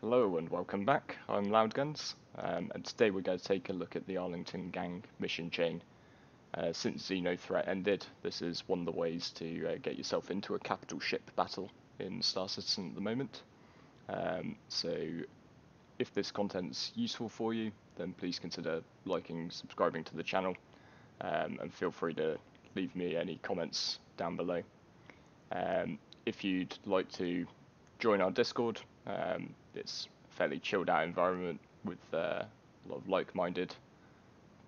Hello and welcome back. I'm Loudguns, um, and today we're going to take a look at the Arlington Gang mission chain. Uh, since Xeno threat ended, this is one of the ways to uh, get yourself into a capital ship battle in Star Citizen at the moment. Um, so, if this content's useful for you, then please consider liking, subscribing to the channel, um, and feel free to leave me any comments down below. Um, if you'd like to join our Discord, um, it's fairly chilled out environment with uh, a lot of like-minded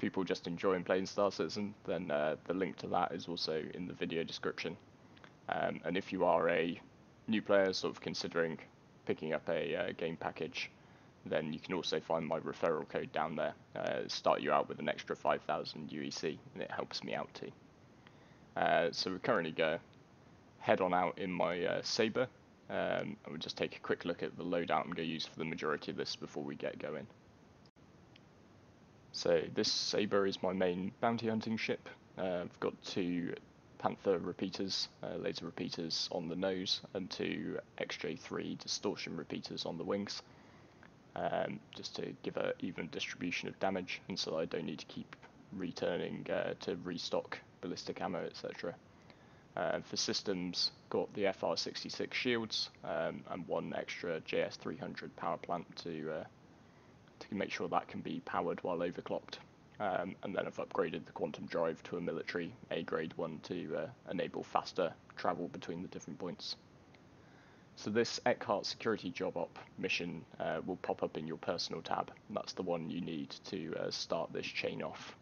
people just enjoying playing Star Citizen, then uh, the link to that is also in the video description. Um, and if you are a new player, sort of considering picking up a uh, game package, then you can also find my referral code down there. Uh, start you out with an extra 5,000 UEC, and it helps me out too. Uh, so we currently go head on out in my uh, Sabre, um, and we'll just take a quick look at the loadout I'm going to use for the majority of this before we get going. So this Sabre is my main bounty hunting ship. Uh, I've got two Panther repeaters, uh, laser repeaters on the nose, and two XJ3 distortion repeaters on the wings, um, just to give an even distribution of damage, and so I don't need to keep returning uh, to restock ballistic ammo, etc. Uh, for systems, got the FR66 shields um, and one extra JS300 power plant to uh, to make sure that can be powered while overclocked. Um, and then I've upgraded the quantum drive to a military A grade one to uh, enable faster travel between the different points. So this Eckhart security job op mission uh, will pop up in your personal tab. That's the one you need to uh, start this chain off.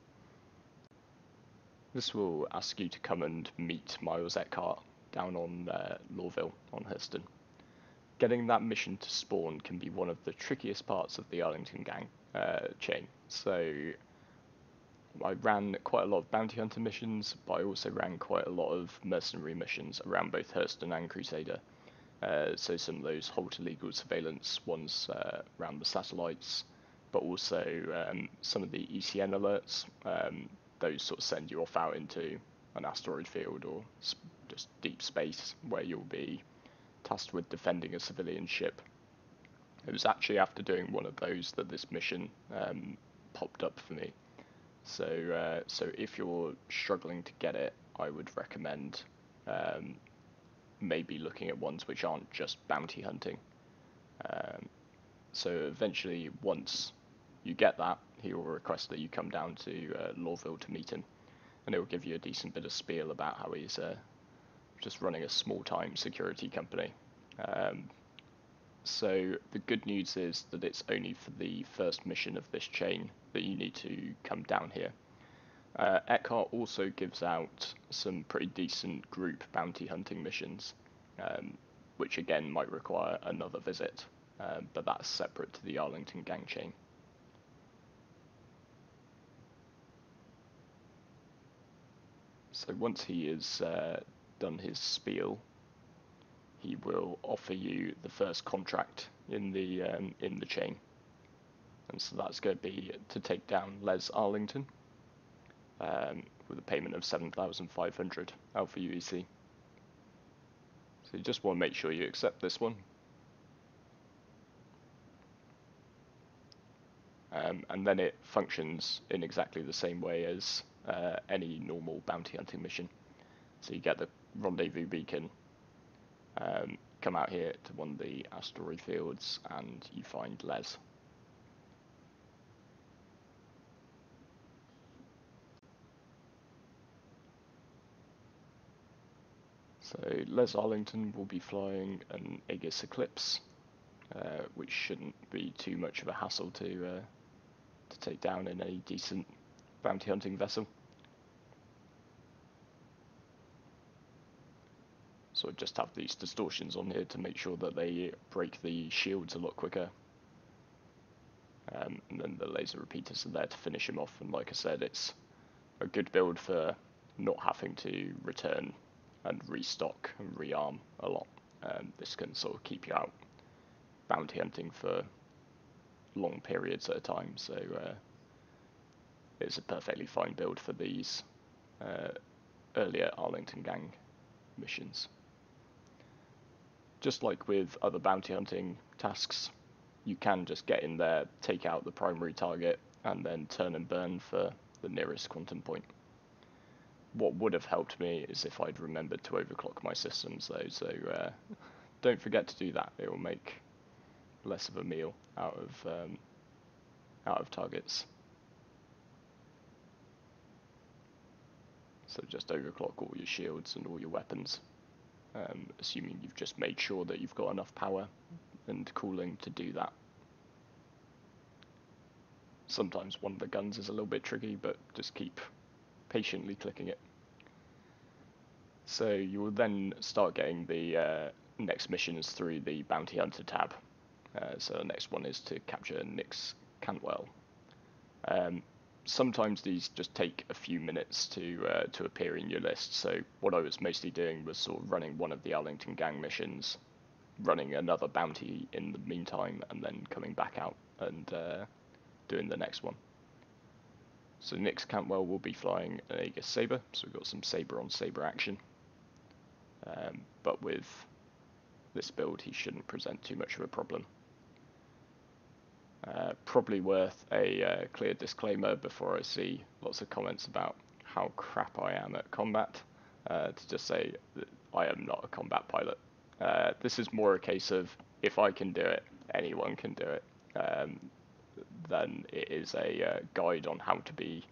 This will ask you to come and meet Miles Eckhart down on uh, Lorville on Hurston. Getting that mission to spawn can be one of the trickiest parts of the Arlington Gang uh, chain. So I ran quite a lot of bounty hunter missions, but I also ran quite a lot of mercenary missions around both Hurston and Crusader. Uh, so some of those halt illegal surveillance ones uh, around the satellites, but also um, some of the ECN alerts. Um, those sort of send you off out into an asteroid field or just deep space where you'll be tasked with defending a civilian ship. It was actually after doing one of those that this mission um, popped up for me. So, uh, so if you're struggling to get it, I would recommend um, maybe looking at ones which aren't just bounty hunting. Um, so eventually, once you get that, he will request that you come down to uh, Lorville to meet him, and it will give you a decent bit of spiel about how he's uh, just running a small-time security company. Um, so the good news is that it's only for the first mission of this chain that you need to come down here. Uh, Eckhart also gives out some pretty decent group bounty hunting missions, um, which again might require another visit, uh, but that's separate to the Arlington gang chain. So once he has uh, done his spiel, he will offer you the first contract in the um, in the chain, and so that's going to be to take down Les Arlington um, with a payment of seven thousand five hundred Alpha UEC. So you just want to make sure you accept this one. Um, and then it functions in exactly the same way as uh, any normal bounty hunting mission. So you get the rendezvous beacon, um, come out here to one of the asteroid fields, and you find Les. So Les Arlington will be flying an Aegis Eclipse, uh, which shouldn't be too much of a hassle to uh, to take down in a decent bounty hunting vessel. So I just have these distortions on here to make sure that they break the shields a lot quicker. Um, and then the laser repeaters are there to finish him off. And like I said, it's a good build for not having to return and restock and rearm a lot. Um, this can sort of keep you out bounty hunting for long periods at a time. So uh, it's a perfectly fine build for these uh, earlier Arlington Gang missions. Just like with other bounty hunting tasks, you can just get in there, take out the primary target, and then turn and burn for the nearest quantum point. What would have helped me is if I'd remembered to overclock my systems though, so uh, don't forget to do that. It will make less of a meal out of um, out of targets. So just overclock all your shields and all your weapons, um, assuming you've just made sure that you've got enough power and cooling to do that. Sometimes one of the guns is a little bit tricky, but just keep patiently clicking it. So you will then start getting the uh, next missions through the Bounty Hunter tab. Uh, so the next one is to capture Nix Cantwell. Um, sometimes these just take a few minutes to uh, to appear in your list. So what I was mostly doing was sort of running one of the Arlington Gang missions, running another bounty in the meantime, and then coming back out and uh, doing the next one. So Nix Cantwell will be flying an Aegis Sabre, so we've got some Sabre on Sabre action. Um, but with this build, he shouldn't present too much of a problem. Uh, probably worth a uh, clear disclaimer before I see lots of comments about how crap I am at combat, uh, to just say that I am not a combat pilot. Uh, this is more a case of if I can do it, anyone can do it. Um, then it is a uh, guide on how to be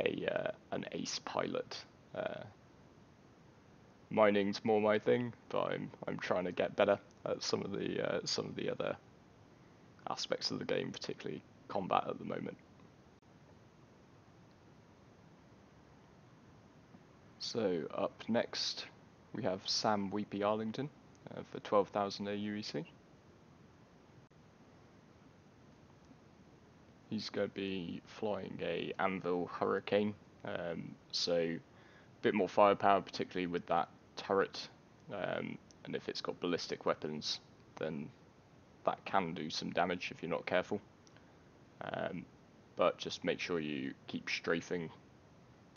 a an ace pilot. mining's more my thing, but I'm I'm trying to get better at some of the some of the other aspects of the game, particularly combat at the moment. So up next we have Sam Weepy Arlington uh, for 12,000 AUEC. He's going to be flying a Anvil Hurricane, um, so a bit more firepower, particularly with that turret, um, and if it's got ballistic weapons, then that can do some damage if you're not careful. Um, but just make sure you keep strafing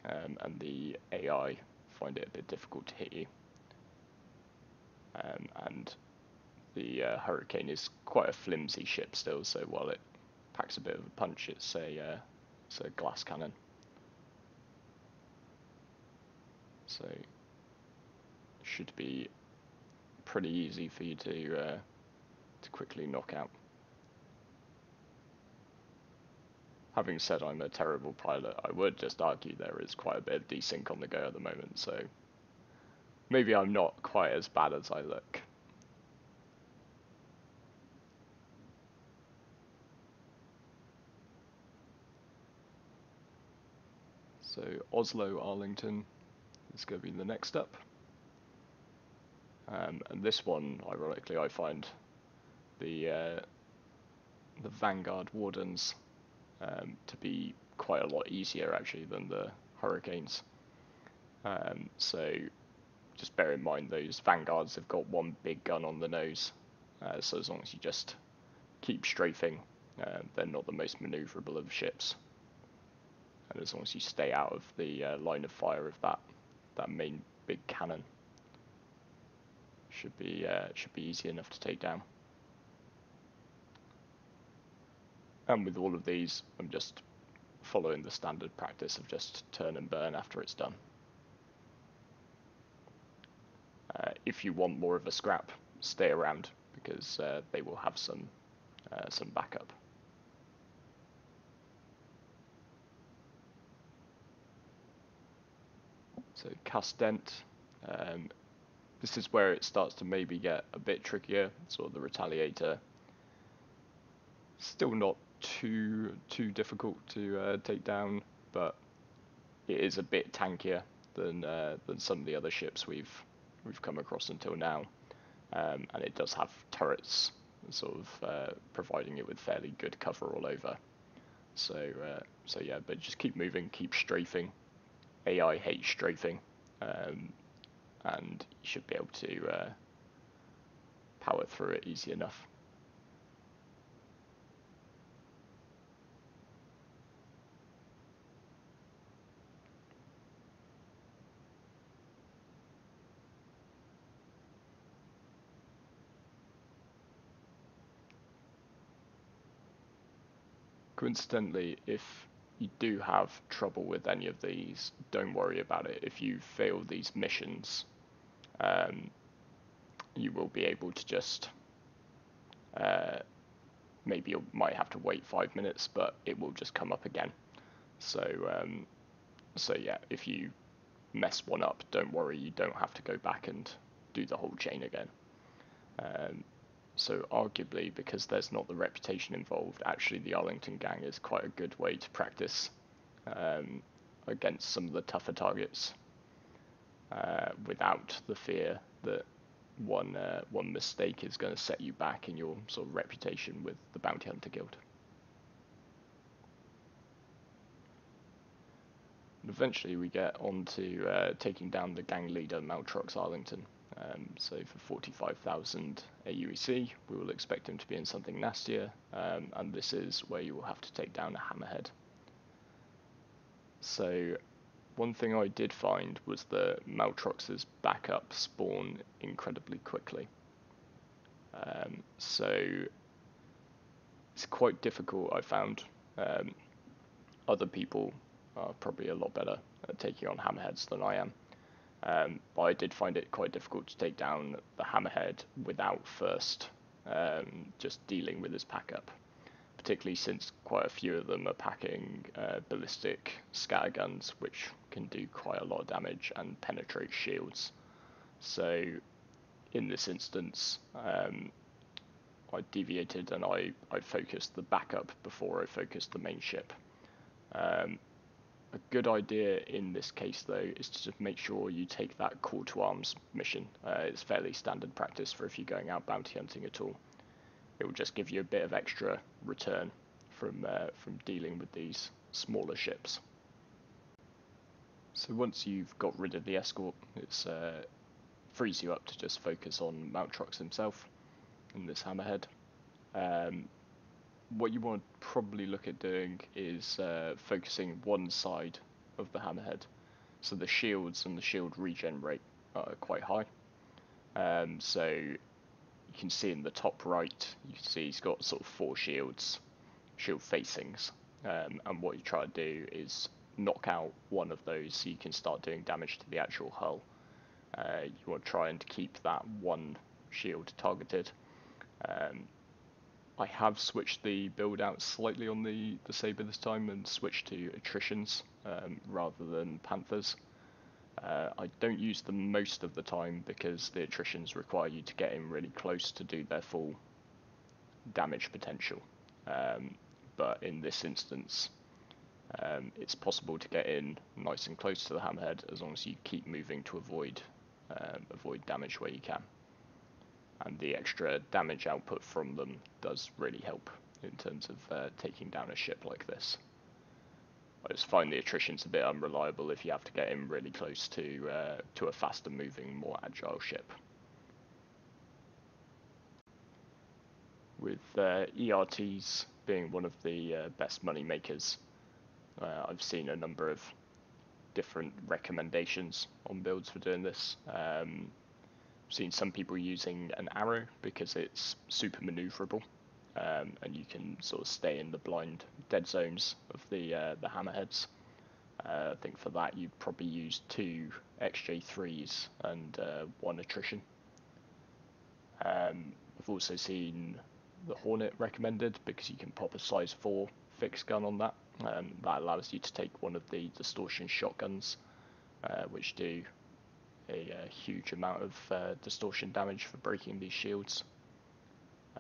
um, and the AI find it a bit difficult to hit you. Um, and the uh, Hurricane is quite a flimsy ship still, so while it packs a bit of a punch, it's a, uh, it's a glass cannon. So should be pretty easy for you to uh, to quickly knock out. Having said I'm a terrible pilot, I would just argue there is quite a bit of desync on the go at the moment, so maybe I'm not quite as bad as I look. So Oslo Arlington is going to be the next up. Um, and this one, ironically, I find the uh, the Vanguard Wardens um, to be quite a lot easier actually than the Hurricanes. Um, so just bear in mind those Vanguards have got one big gun on the nose, uh, so as long as you just keep strafing, uh, they're not the most manoeuvrable of ships. And as long as you stay out of the uh, line of fire of that that main big cannon, should be uh, should be easy enough to take down. And with all of these, I'm just following the standard practice of just turn and burn after it's done. Uh, if you want more of a scrap, stay around because uh, they will have some uh, some backup. So Casdent, um, this is where it starts to maybe get a bit trickier. Sort of the Retaliator, still not too too difficult to uh, take down, but it is a bit tankier than uh, than some of the other ships we've we've come across until now, um, and it does have turrets, sort of uh, providing it with fairly good cover all over. So uh, so yeah, but just keep moving, keep strafing. AI hates strafing, um, and you should be able to uh, power through it easy enough. Coincidentally, if you do have trouble with any of these, don't worry about it. If you fail these missions, um, you will be able to just uh, maybe you might have to wait five minutes, but it will just come up again. So um, so yeah, if you mess one up, don't worry, you don't have to go back and do the whole chain again. Um, so arguably, because there's not the reputation involved, actually the Arlington gang is quite a good way to practice um, against some of the tougher targets uh, without the fear that one uh, one mistake is going to set you back in your sort of reputation with the Bounty Hunter Guild. And eventually we get on to uh, taking down the gang leader Maltrox Arlington. Um, so for 45,000 AUEC, we will expect him to be in something nastier, um, and this is where you will have to take down a hammerhead. So one thing I did find was that Maltrox's backup spawn incredibly quickly. Um, so it's quite difficult, I found. Um, other people are probably a lot better at taking on hammerheads than I am. Um, but I did find it quite difficult to take down the hammerhead without first um, just dealing with his pack up, particularly since quite a few of them are packing uh, ballistic scatter guns, which can do quite a lot of damage and penetrate shields. So, in this instance, um, I deviated and I, I focused the backup before I focused the main ship. Um, a good idea in this case, though, is to make sure you take that call to arms mission. Uh, it's fairly standard practice for if you're going out bounty hunting at all. It will just give you a bit of extra return from uh, from dealing with these smaller ships. So once you've got rid of the escort, it uh, frees you up to just focus on Maltrox himself in this hammerhead. Um, what you want to probably look at doing is uh, focusing one side of the hammerhead. So the shields and the shield regen rate are quite high. Um, so you can see in the top right, you can see he's got sort of four shields, shield facings. Um, and what you try to do is knock out one of those so you can start doing damage to the actual hull. Uh, you want to try and keep that one shield targeted. Um, I have switched the build out slightly on the, the Sabre this time and switched to attritions um, rather than Panthers. Uh, I don't use them most of the time because the attritions require you to get in really close to do their full damage potential. Um, but in this instance, um, it's possible to get in nice and close to the hammerhead as long as you keep moving to avoid um, avoid damage where you can and the extra damage output from them does really help in terms of uh, taking down a ship like this. I just find the attrition's a bit unreliable if you have to get in really close to uh, to a faster moving, more agile ship. With uh, ERTs being one of the uh, best money makers, uh, I've seen a number of different recommendations on builds for doing this. Um, seen some people using an arrow because it's super maneuverable, um, and you can sort of stay in the blind dead zones of the uh, the hammerheads. Uh, I think for that you'd probably use two XJ3s and uh, one attrition. Um, I've also seen the Hornet recommended because you can pop a size 4 fixed gun on that. Um, that allows you to take one of the distortion shotguns, uh, which do a, a huge amount of uh, distortion damage for breaking these shields.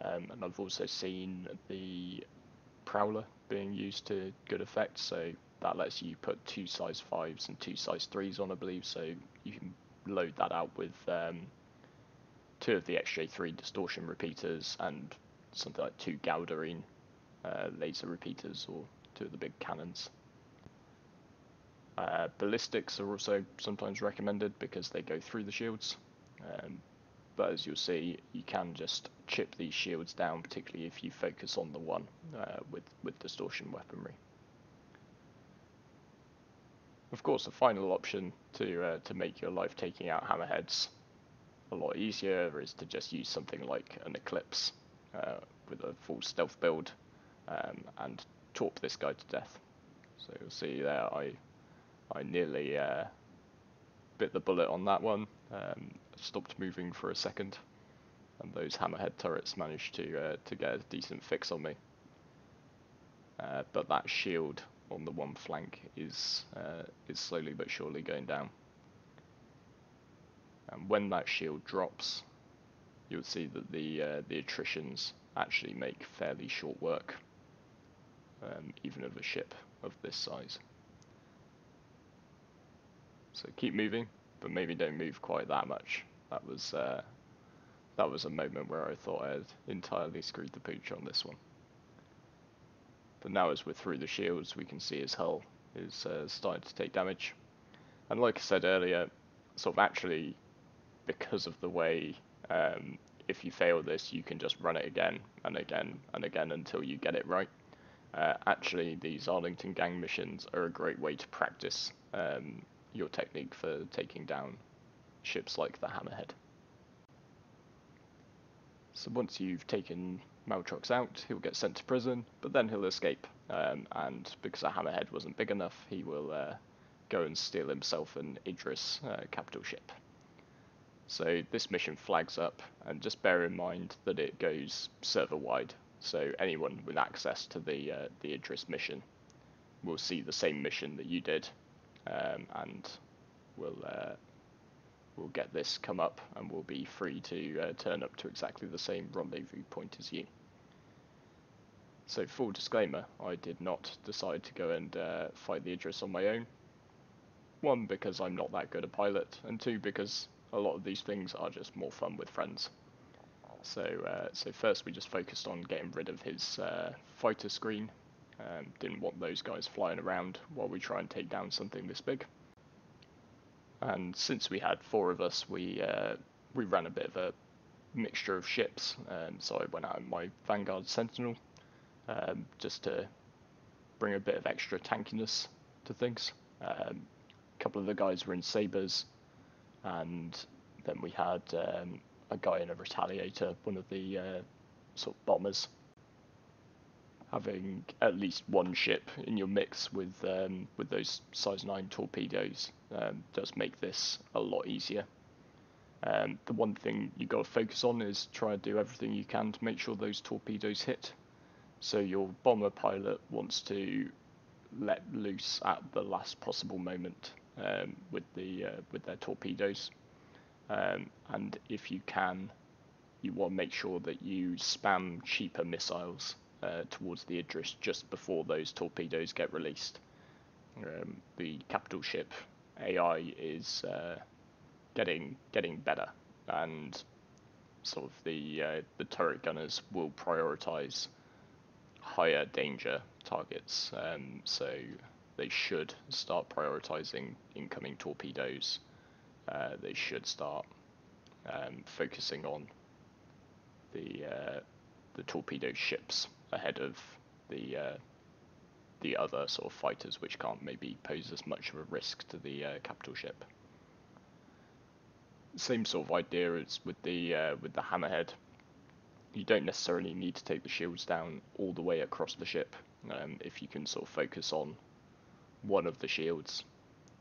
Um, and I've also seen the Prowler being used to good effect, so that lets you put two size 5s and two size 3s on, I believe, so you can load that out with um, two of the XJ3 distortion repeaters and something like two Galdereen uh, laser repeaters or two of the big cannons. Uh, ballistics are also sometimes recommended because they go through the shields. Um, but as you'll see, you can just chip these shields down, particularly if you focus on the one uh, with, with distortion weaponry. Of course, the final option to uh, to make your life taking out hammerheads a lot easier is to just use something like an Eclipse uh, with a full stealth build um, and torp this guy to death. So you'll see there I I nearly uh, bit the bullet on that one, um, stopped moving for a second, and those hammerhead turrets managed to uh, to get a decent fix on me. Uh, but that shield on the one flank is uh, is slowly but surely going down. And when that shield drops, you'll see that the uh, the attritions actually make fairly short work, um, even of a ship of this size. So keep moving, but maybe don't move quite that much. That was uh, that was a moment where I thought I had entirely screwed the pooch on this one. But now as we're through the shields, we can see his hull is uh, starting to take damage. And like I said earlier, sort of actually, because of the way, um, if you fail this, you can just run it again and again and again until you get it right. Uh, actually, these Arlington Gang missions are a great way to practice um, your technique for taking down ships like the Hammerhead. So once you've taken Maltrox out, he'll get sent to prison, but then he'll escape. Um, and because a Hammerhead wasn't big enough, he will uh, go and steal himself an Idris uh, capital ship. So this mission flags up, and just bear in mind that it goes server wide. So anyone with access to the uh, the Idris mission will see the same mission that you did, um, and will uh, will get this come up and we'll be free to uh, turn up to exactly the same rendezvous point as you. So full disclaimer, I did not decide to go and uh, fight the Idris on my own. One, because I'm not that good a pilot, and two, because a lot of these things are just more fun with friends. So, uh, so first we just focused on getting rid of his uh, fighter screen. Um, didn't want those guys flying around while we try and take down something this big. And since we had four of us, we uh, we ran a bit of a mixture of ships. Um, so I went out in my Vanguard Sentinel um, just to bring a bit of extra tankiness to things. Um, a couple of the guys were in Sabres, and then we had um, a guy in a Retaliator, one of the uh, sort of bombers. Having at least one ship in your mix with um, with those size nine torpedoes um, does make this a lot easier. Um, the one thing you got to focus on is try to do everything you can to make sure those torpedoes hit. So your bomber pilot wants to let loose at the last possible moment um, with the uh, with their torpedoes, um, and if you can, you want to make sure that you spam cheaper missiles uh, towards the Idris just before those torpedoes get released. Um, the capital ship AI is uh, getting getting better, and sort of the uh, the turret gunners will prioritize higher danger targets. Um, so they should start prioritizing incoming torpedoes. Uh, they should start um, focusing on the uh, the torpedo ships ahead of the uh, the other sort of fighters, which can't maybe pose as much of a risk to the uh, capital ship. Same sort of idea as with the uh, with the hammerhead. You don't necessarily need to take the shields down all the way across the ship. Um, if you can sort of focus on one of the shields,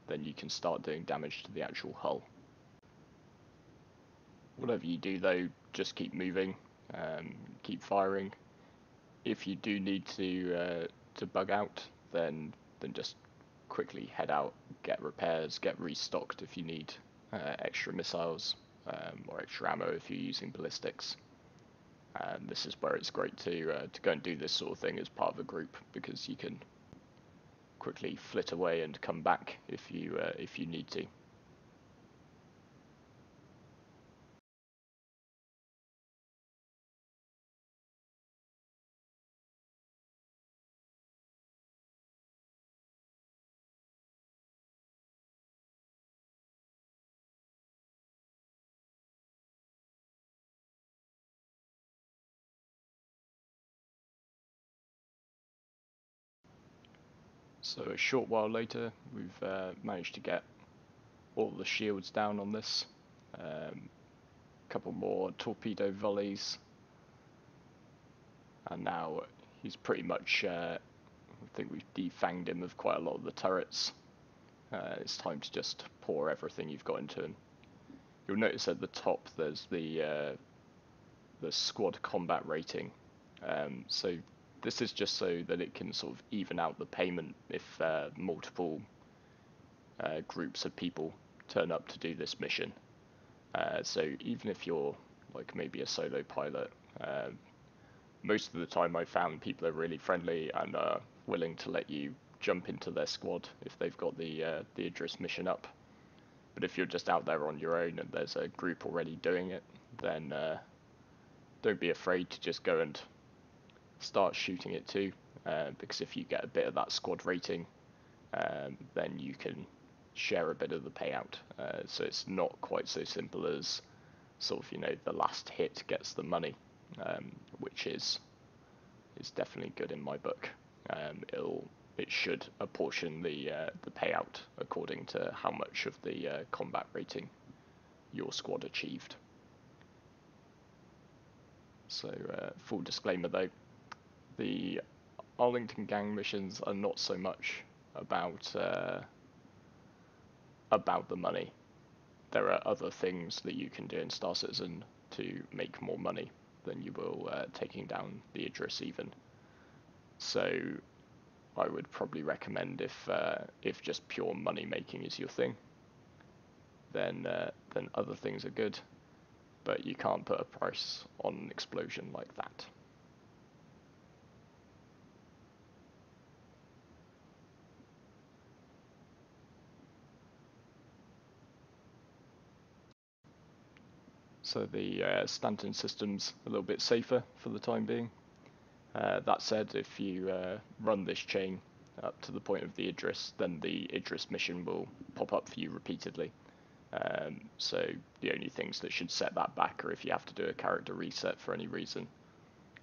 then you can start doing damage to the actual hull. Whatever you do though, just keep moving, um, keep firing. If you do need to uh, to bug out, then then just quickly head out, get repairs, get restocked if you need uh, extra missiles um, or extra ammo if you're using ballistics. And this is where it's great to uh, to go and do this sort of thing as part of a group because you can quickly flit away and come back if you uh, if you need to. So a short while later, we've uh, managed to get all the shields down on this. A um, couple more torpedo volleys. And now he's pretty much uh, I think we've defanged him of quite a lot of the turrets. Uh, it's time to just pour everything you've got into him. You'll notice at the top there's the uh, the squad combat rating. Um, so this is just so that it can sort of even out the payment if uh, multiple uh, groups of people turn up to do this mission. Uh, so even if you're like maybe a solo pilot, uh, most of the time I found people are really friendly and are willing to let you jump into their squad if they've got the uh, the Idris mission up. But if you're just out there on your own and there's a group already doing it, then uh, don't be afraid to just go and start shooting it too. Uh, because if you get a bit of that squad rating, um, then you can share a bit of the payout. Uh, so it's not quite so simple as sort of you know the last hit gets the money, um, which is is definitely good in my book. Um, it'll it should apportion the uh, the payout according to how much of the uh, combat rating your squad achieved. So uh, full disclaimer though, the Arlington Gang missions are not so much about uh, about the money. There are other things that you can do in Star Citizen to make more money than you will uh, taking down the Idris even. So I would probably recommend if uh, if just pure money making is your thing, then uh, then other things are good, but you can't put a price on an explosion like that. So the uh, Stanton system's a little bit safer for the time being. Uh, that said, if you uh, run this chain up to the point of the Idris, then the Idris mission will pop up for you repeatedly. Um, so the only things that should set that back are if you have to do a character reset for any reason,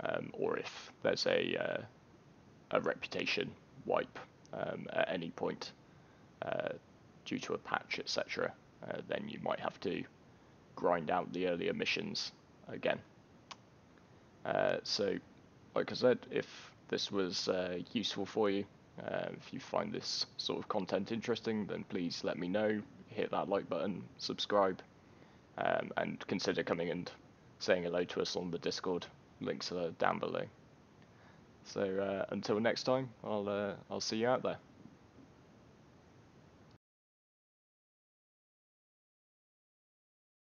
um, or if there's a uh, a reputation wipe um, at any point uh, due to a patch, etc. Uh, then you might have to grind out the earlier missions again. Uh, so like I said, if this was uh, useful for you, uh, if you find this sort of content interesting, then please let me know. Hit that like button, subscribe, um, and consider coming and saying hello to us on the Discord. Links are down below. So uh, until next time, I'll uh, I'll see you out there.